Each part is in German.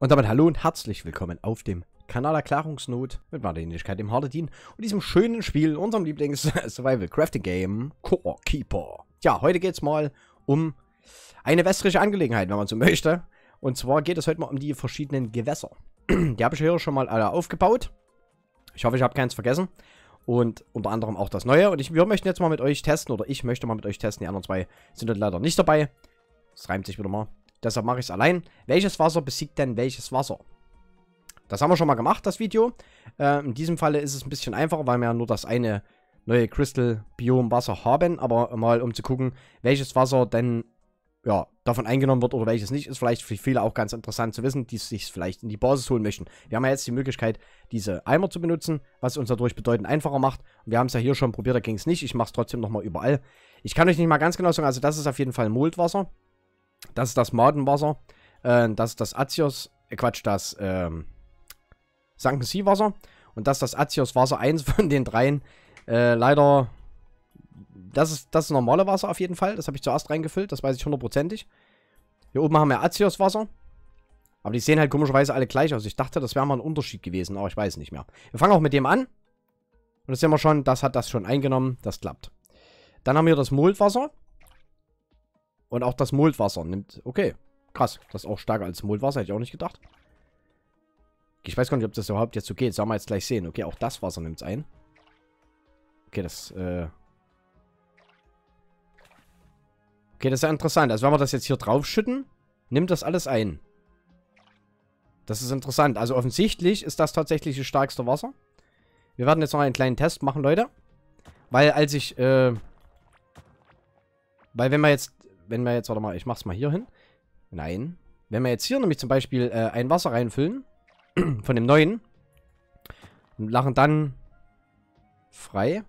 Und damit hallo und herzlich willkommen auf dem Kanal Erklärungsnot mit meiner Ähnlichkeit im Hardedin und diesem schönen Spiel, unserem Lieblings-Survival-Crafting-Game, Core Keeper. Ja, heute geht es mal um eine wässrige Angelegenheit, wenn man so möchte. Und zwar geht es heute mal um die verschiedenen Gewässer. die habe ich hier schon mal alle aufgebaut. Ich hoffe, ich habe keins vergessen. Und unter anderem auch das neue. Und ich, wir möchten jetzt mal mit euch testen, oder ich möchte mal mit euch testen. Die anderen zwei sind leider nicht dabei. Das reimt sich wieder mal. Deshalb mache ich es allein. Welches Wasser besiegt denn welches Wasser? Das haben wir schon mal gemacht, das Video. Äh, in diesem Falle ist es ein bisschen einfacher, weil wir ja nur das eine neue Crystal Biom Wasser haben. Aber mal um zu gucken, welches Wasser denn ja, davon eingenommen wird oder welches nicht, ist vielleicht für viele auch ganz interessant zu wissen, die sich vielleicht in die Basis holen möchten. Wir haben ja jetzt die Möglichkeit, diese Eimer zu benutzen, was uns dadurch bedeutend einfacher macht. Und wir haben es ja hier schon probiert, da ging es nicht. Ich mache es trotzdem nochmal überall. Ich kann euch nicht mal ganz genau sagen, also das ist auf jeden Fall Moldwasser. Das ist das Madenwasser. Äh, das ist das Azios, äh, Quatsch, das ähm, Sanken-Sea-Wasser. Und das ist das Azios-Wasser, eins von den dreien. Äh, leider, das ist das normale Wasser auf jeden Fall. Das habe ich zuerst reingefüllt, das weiß ich hundertprozentig. Hier oben haben wir Azios-Wasser. Aber die sehen halt komischerweise alle gleich aus. Ich dachte, das wäre mal ein Unterschied gewesen, aber ich weiß nicht mehr. Wir fangen auch mit dem an. Und das sehen wir schon, das hat das schon eingenommen. Das klappt. Dann haben wir das Moldwasser. Und auch das Moldwasser nimmt... Okay, krass. Das ist auch stärker als Moldwasser, hätte ich auch nicht gedacht. Ich weiß gar nicht, ob das überhaupt jetzt so geht. Sollen wir jetzt gleich sehen. Okay, auch das Wasser nimmt es ein. Okay, das, äh... Okay, das ist ja interessant. Also wenn wir das jetzt hier draufschütten, nimmt das alles ein. Das ist interessant. Also offensichtlich ist das tatsächlich das stärkste Wasser. Wir werden jetzt noch einen kleinen Test machen, Leute. Weil als ich, äh... Weil wenn wir jetzt wenn wir jetzt, warte mal, ich mach's mal hier hin. Nein. Wenn wir jetzt hier nämlich zum Beispiel äh, ein Wasser reinfüllen, von dem neuen, und lachen dann frei,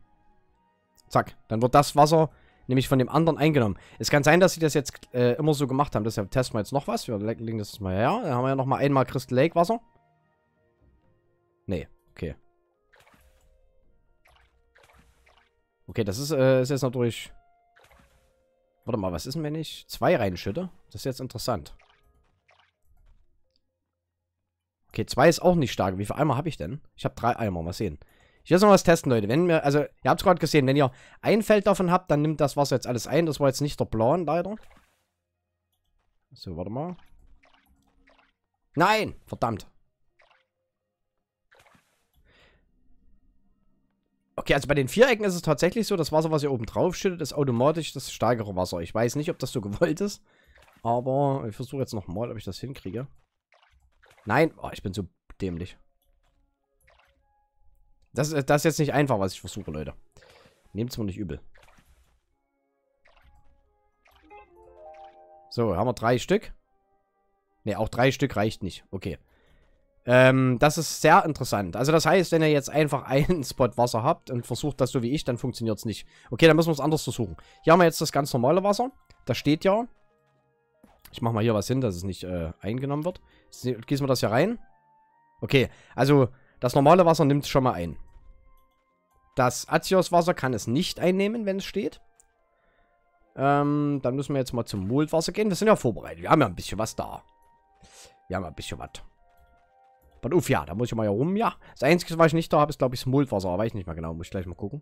zack, dann wird das Wasser nämlich von dem anderen eingenommen. Es kann sein, dass sie das jetzt äh, immer so gemacht haben. Deshalb testen wir jetzt noch was. Wir legen das mal her. Dann haben wir ja nochmal einmal Crystal Lake Wasser. Nee, okay. Okay, das ist, äh, ist jetzt natürlich Warte mal, was ist denn, wenn ich zwei reinschütte? Das ist jetzt interessant. Okay, zwei ist auch nicht stark. Wie viele Eimer habe ich denn? Ich habe drei Eimer. Mal sehen. Ich will jetzt noch was testen, Leute. Wenn mir, also, ihr habt es gerade gesehen, wenn ihr ein Feld davon habt, dann nimmt das Wasser jetzt alles ein. Das war jetzt nicht der Plan, leider. So, warte mal. Nein! Verdammt. Okay, also bei den Vierecken ist es tatsächlich so, das Wasser, was ihr oben drauf schüttet, ist automatisch das stärkere Wasser. Ich weiß nicht, ob das so gewollt ist, aber ich versuche jetzt nochmal, ob ich das hinkriege. Nein, oh, ich bin so dämlich. Das, äh, das ist jetzt nicht einfach, was ich versuche, Leute. Nehmt es mir nicht übel. So, haben wir drei Stück. Ne, auch drei Stück reicht nicht. Okay. Ähm, das ist sehr interessant. Also das heißt, wenn ihr jetzt einfach einen Spot Wasser habt und versucht das so wie ich, dann funktioniert es nicht. Okay, dann müssen wir es anders versuchen. Hier haben wir jetzt das ganz normale Wasser. Das steht ja. Ich mache mal hier was hin, dass es nicht äh, eingenommen wird. Gießen wir das hier rein. Okay, also das normale Wasser nimmt es schon mal ein. Das Azios-Wasser kann es nicht einnehmen, wenn es steht. Ähm, dann müssen wir jetzt mal zum Moldwasser gehen. Wir sind ja vorbereitet. Wir haben ja ein bisschen was da. Wir haben ja ein bisschen was. Und uff, ja, da muss ich mal hier rum. Ja, das Einzige, was ich nicht da habe, ist, glaube ich, das Muldwasser. Aber weiß ich nicht mehr genau. Muss ich gleich mal gucken.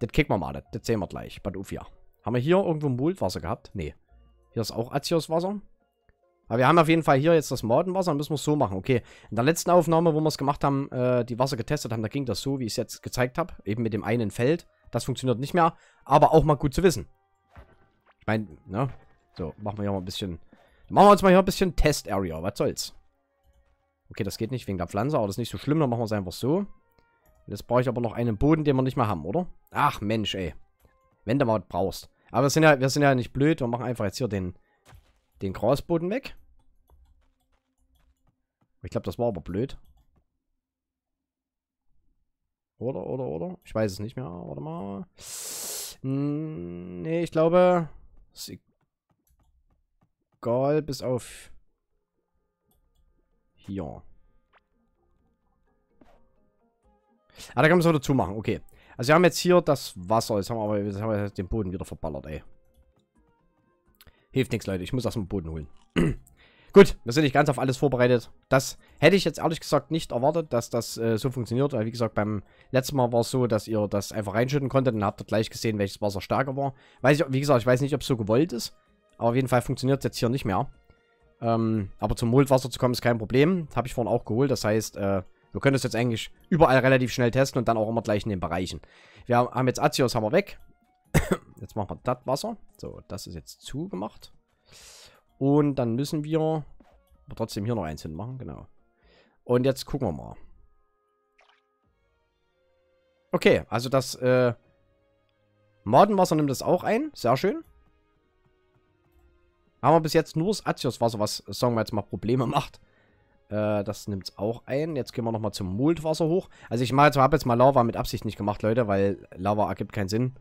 Das kicken wir mal. Das, das sehen wir gleich. Bad uff, ja. Haben wir hier irgendwo Muldwasser gehabt? Nee. Hier ist auch Azios-Wasser. Aber wir haben auf jeden Fall hier jetzt das Mordenwasser. Dann müssen wir es so machen. Okay, in der letzten Aufnahme, wo wir es gemacht haben, äh, die Wasser getestet haben, da ging das so, wie ich es jetzt gezeigt habe. Eben mit dem einen Feld. Das funktioniert nicht mehr. Aber auch mal gut zu wissen. Ich meine, ne? So, machen wir hier mal ein bisschen... Machen wir uns mal hier ein bisschen Test-Area. Was soll's? Okay, das geht nicht wegen der Pflanze, aber das ist nicht so schlimm. Dann machen wir es einfach so. Jetzt brauche ich aber noch einen Boden, den wir nicht mehr haben, oder? Ach, Mensch, ey. Wenn du mal was brauchst. Aber wir sind ja, wir sind ja nicht blöd. Wir machen einfach jetzt hier den, den Grasboden weg. Ich glaube, das war aber blöd. Oder, oder, oder? Ich weiß es nicht mehr. Warte mal. Hm, nee, ich glaube... Egal, bis auf hier. Ah, da kann man es wieder zumachen. Okay. Also wir haben jetzt hier das Wasser. Jetzt haben wir jetzt haben wir den Boden wieder verballert, ey. Hilft nichts, Leute. Ich muss das dem Boden holen. Gut, wir sind nicht ganz auf alles vorbereitet. Das hätte ich jetzt ehrlich gesagt nicht erwartet, dass das äh, so funktioniert. Weil, wie gesagt, beim letzten Mal war es so, dass ihr das einfach reinschütten konntet und habt ihr gleich gesehen, welches Wasser stärker war. Weiß ich, wie gesagt, ich weiß nicht, ob es so gewollt ist. Aber auf jeden Fall funktioniert es jetzt hier nicht mehr. Ähm, aber zum Multwasser zu kommen ist kein Problem. Habe ich vorhin auch geholt. Das heißt, äh, wir können das jetzt eigentlich überall relativ schnell testen und dann auch immer gleich in den Bereichen. Wir haben jetzt Azios haben wir weg. jetzt machen wir das Wasser. So, das ist jetzt zugemacht. Und dann müssen wir trotzdem hier noch eins hinmachen, genau. Und jetzt gucken wir mal. Okay, also das äh, Madenwasser nimmt das auch ein. Sehr schön. Haben wir bis jetzt nur das Atios-Wasser, was, sagen wir jetzt mal, Probleme macht. Äh, das nimmt es auch ein. Jetzt gehen wir nochmal zum Multwasser hoch. Also ich habe jetzt mal Lava mit Absicht nicht gemacht, Leute, weil Lava ergibt keinen Sinn.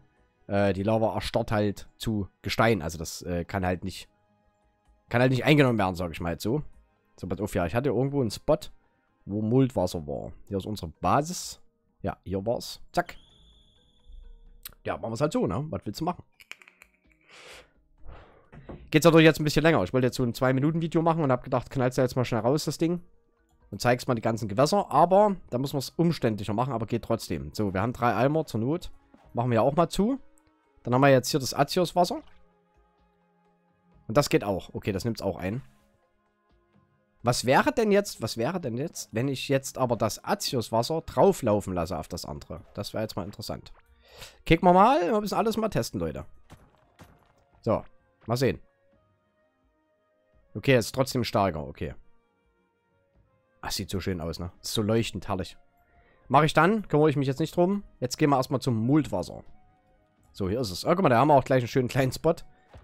Äh, die Lava erstarrt halt zu Gestein. Also das äh, kann halt nicht kann halt nicht eingenommen werden, sage ich mal jetzt so. So, pass auf, ja, ich hatte irgendwo einen Spot, wo Multwasser war. Hier ist unsere Basis. Ja, hier war's. Zack. Ja, machen wir es halt so, ne? Was willst du machen? Geht's natürlich jetzt ein bisschen länger. Ich wollte jetzt so ein 2-Minuten-Video machen und habe gedacht, knallst du jetzt mal schnell raus, das Ding. Und zeigst mal die ganzen Gewässer. Aber, da müssen wir es umständlicher machen, aber geht trotzdem. So, wir haben drei Eimer zur Not. Machen wir auch mal zu. Dann haben wir jetzt hier das Atios-Wasser. Und das geht auch. Okay, das nimmt es auch ein. Was wäre denn jetzt, was wäre denn jetzt, wenn ich jetzt aber das Atios-Wasser drauflaufen lasse auf das andere? Das wäre jetzt mal interessant. Kicken wir mal. Wir müssen alles mal testen, Leute. So, mal sehen. Okay, ist trotzdem stärker. Okay. Ach, sieht so schön aus, ne? Ist so leuchtend, herrlich. Mache ich dann. Kümmere ich mich jetzt nicht drum. Jetzt gehen wir erstmal zum Multwasser. So, hier ist es. Oh, guck mal, da haben wir auch gleich einen schönen kleinen Spot.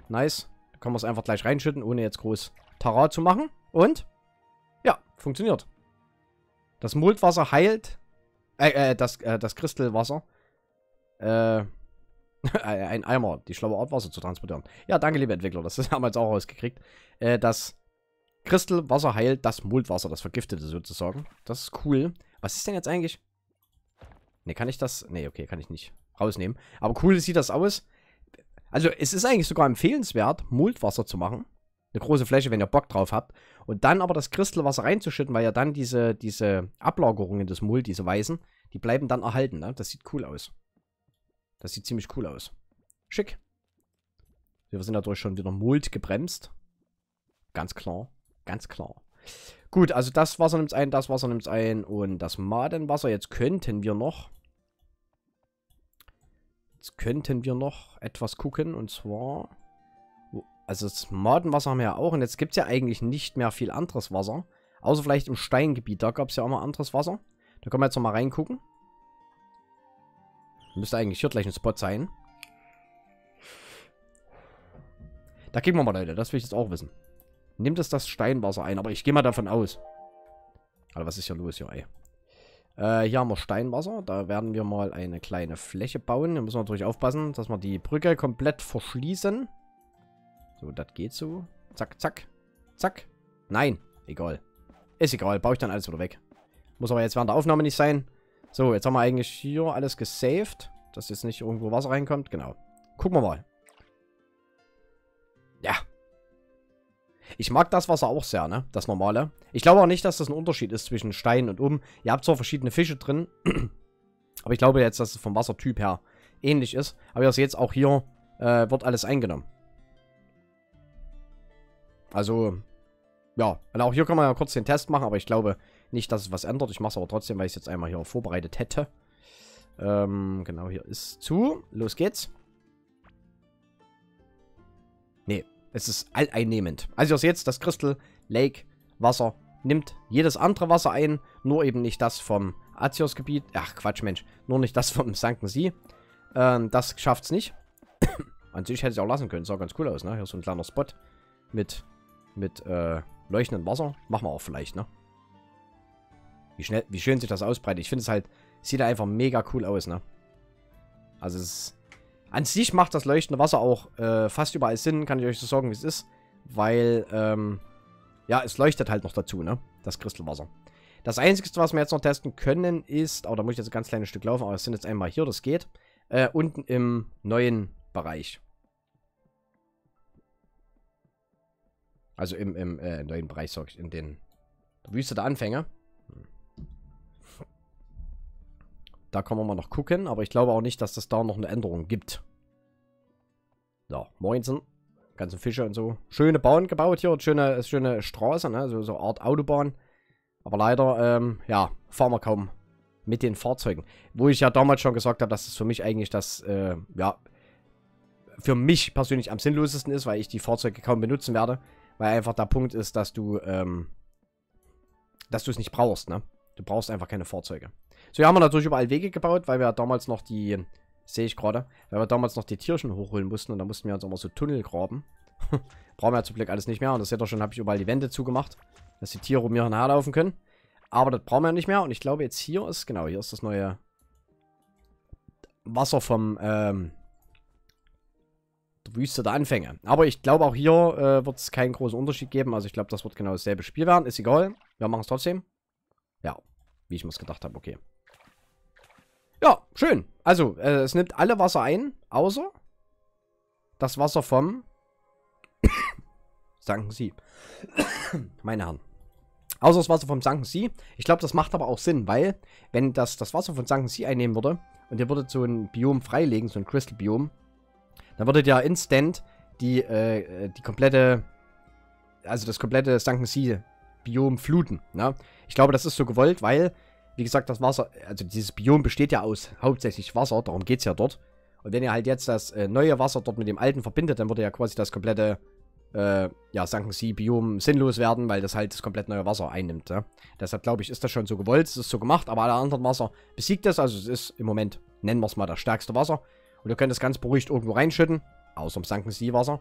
Nice. Da können wir es einfach gleich reinschütten, ohne jetzt groß Tara zu machen. Und? Ja, funktioniert. Das Multwasser heilt. Äh, äh, das, äh, das Kristallwasser. Äh, ein Eimer, die schlaue Art Wasser zu transportieren. Ja, danke, liebe Entwickler. Das haben wir jetzt auch rausgekriegt. Äh, das Kristallwasser heilt das Multwasser, das Vergiftete sozusagen. Das ist cool. Was ist denn jetzt eigentlich? Ne, kann ich das? Ne, okay, kann ich nicht rausnehmen. Aber cool sieht das aus. Also es ist eigentlich sogar empfehlenswert, Multwasser zu machen. Eine große Fläche, wenn ihr Bock drauf habt. Und dann aber das Kristallwasser reinzuschütten, weil ja dann diese, diese Ablagerungen des Mult, diese weißen, die bleiben dann erhalten. Ne? Das sieht cool aus. Das sieht ziemlich cool aus. Schick. Wir sind dadurch schon wieder Mult gebremst. Ganz klar. Ganz klar. Gut, also das Wasser nimmt es ein, das Wasser nimmt es ein und das Madenwasser. Jetzt könnten wir noch Jetzt könnten wir noch etwas gucken und zwar... Also das Madenwasser haben wir ja auch und jetzt gibt es ja eigentlich nicht mehr viel anderes Wasser. Außer vielleicht im Steingebiet, da gab es ja auch mal anderes Wasser. Da können wir jetzt noch mal reingucken. Müsste eigentlich hier gleich ein Spot sein. Da kriegen wir mal, Leute. Das will ich jetzt auch wissen. Nimmt es das Steinwasser ein? Aber ich gehe mal davon aus. Aber was ist hier los hier, ey? Äh, hier haben wir Steinwasser. Da werden wir mal eine kleine Fläche bauen. Da müssen wir natürlich aufpassen, dass wir die Brücke komplett verschließen. So, das geht so. Zack, zack. Zack. Nein. Egal. Ist egal. Baue ich dann alles wieder weg. Muss aber jetzt während der Aufnahme nicht sein. So, jetzt haben wir eigentlich hier alles gesaved. Dass jetzt nicht irgendwo Wasser reinkommt. Genau. Gucken wir mal. Ja, ich mag das Wasser auch sehr, ne? Das normale. Ich glaube auch nicht, dass das ein Unterschied ist zwischen Stein und um. Ihr habt zwar verschiedene Fische drin, aber ich glaube jetzt, dass es vom Wassertyp her ähnlich ist. Aber ihr seht jetzt auch hier äh, wird alles eingenommen. Also, ja. Und auch hier kann man ja kurz den Test machen, aber ich glaube nicht, dass es was ändert. Ich mache es aber trotzdem, weil ich es jetzt einmal hier vorbereitet hätte. Ähm, genau, hier ist zu. Los geht's. Nee, es ist alleinnehmend. Also ihr seht, das Crystal Lake Wasser nimmt jedes andere Wasser ein, nur eben nicht das vom Atios-Gebiet. Ach, Quatsch, Mensch. Nur nicht das vom Sanken See. Ähm, das schafft's nicht. An sich hätte ich auch lassen können. Sah ganz cool aus, ne? Hier so ein kleiner Spot mit, mit äh, leuchtendem Wasser. Machen wir auch vielleicht, ne? Wie, schnell, wie schön sich das ausbreitet. Ich finde es halt, sieht einfach mega cool aus, ne? Also es an sich macht das leuchtende Wasser auch äh, fast überall Sinn, kann ich euch so sagen, wie es ist. Weil, ähm, ja, es leuchtet halt noch dazu, ne? Das Kristallwasser. Das Einzige, was wir jetzt noch testen können, ist, aber da muss ich jetzt ein ganz kleines Stück laufen, aber es sind jetzt einmal hier, das geht, äh, unten im neuen Bereich. Also im, im äh, neuen Bereich, sag ich, in den Wüste der Anfänger. Da kann man mal noch gucken, aber ich glaube auch nicht, dass das da noch eine Änderung gibt. Ja, moinsen. Ganze Fische und so. Schöne Bahn gebaut hier, schöne, schöne Straße, ne? So, so Art Autobahn. Aber leider, ähm, ja, fahren wir kaum mit den Fahrzeugen. Wo ich ja damals schon gesagt habe, dass das für mich eigentlich das, äh, ja, für mich persönlich am sinnlosesten ist, weil ich die Fahrzeuge kaum benutzen werde. Weil einfach der Punkt ist, dass du, ähm, dass du es nicht brauchst, ne? Du brauchst einfach keine Fahrzeuge. So, hier haben wir natürlich überall Wege gebaut, weil wir damals noch die, sehe ich gerade, weil wir damals noch die Tierchen hochholen mussten und da mussten wir uns immer so Tunnel graben. Brauchen wir ja zum Glück alles nicht mehr und das seht ihr schon, habe ich überall die Wände zugemacht, dass die Tiere um mir herlaufen können. Aber das brauchen wir ja nicht mehr und ich glaube jetzt hier ist, genau, hier ist das neue Wasser vom, ähm, Wüste der Anfänge. Aber ich glaube auch hier äh, wird es keinen großen Unterschied geben. Also ich glaube, das wird genau dasselbe Spiel werden. Ist egal. Wir machen es trotzdem. Ja, wie ich mir es gedacht habe. Okay. Ja, schön. Also, äh, es nimmt alle Wasser ein, außer das Wasser vom Sanken Sie. Meine Herren. Außer das Wasser vom Sanken Sie. Ich glaube, das macht aber auch Sinn, weil, wenn das das Wasser von Sanken Sie einnehmen würde und ihr würdet so ein Biom freilegen, so ein Crystal-Biom, dann würdet ihr instant die, äh, die komplette, also das komplette Sunken Sea Biom fluten. Ne? Ich glaube, das ist so gewollt, weil, wie gesagt, das Wasser, also dieses Biom besteht ja aus hauptsächlich Wasser, darum geht es ja dort. Und wenn ihr halt jetzt das äh, neue Wasser dort mit dem alten verbindet, dann würde ja quasi das komplette, äh, ja, Sunken Sea Biom sinnlos werden, weil das halt das komplett neue Wasser einnimmt. Ja? Deshalb glaube ich, ist das schon so gewollt, es ist so gemacht, aber alle anderen Wasser besiegt das, also es ist im Moment, nennen wir es mal, das stärkste Wasser. Und ihr könnt es ganz beruhigt irgendwo reinschütten, außer im Sunken Sea Wasser.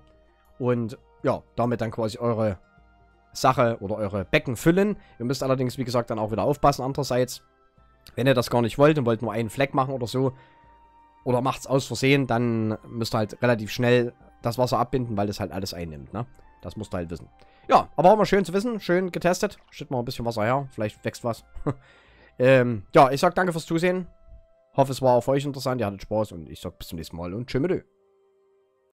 Und ja, damit dann quasi eure Sache oder eure Becken füllen. Ihr müsst allerdings, wie gesagt, dann auch wieder aufpassen. Andererseits, wenn ihr das gar nicht wollt und wollt nur einen Fleck machen oder so, oder macht es aus Versehen, dann müsst ihr halt relativ schnell das Wasser abbinden, weil das halt alles einnimmt, ne? Das musst du halt wissen. Ja, aber auch mal schön zu wissen, schön getestet. Schütt mal ein bisschen Wasser her, vielleicht wächst was. ähm, ja, ich sag danke fürs Zusehen. Hoffe, es war auch für euch interessant. Ihr hattet Spaß und ich sag bis zum nächsten Mal und tschüss mit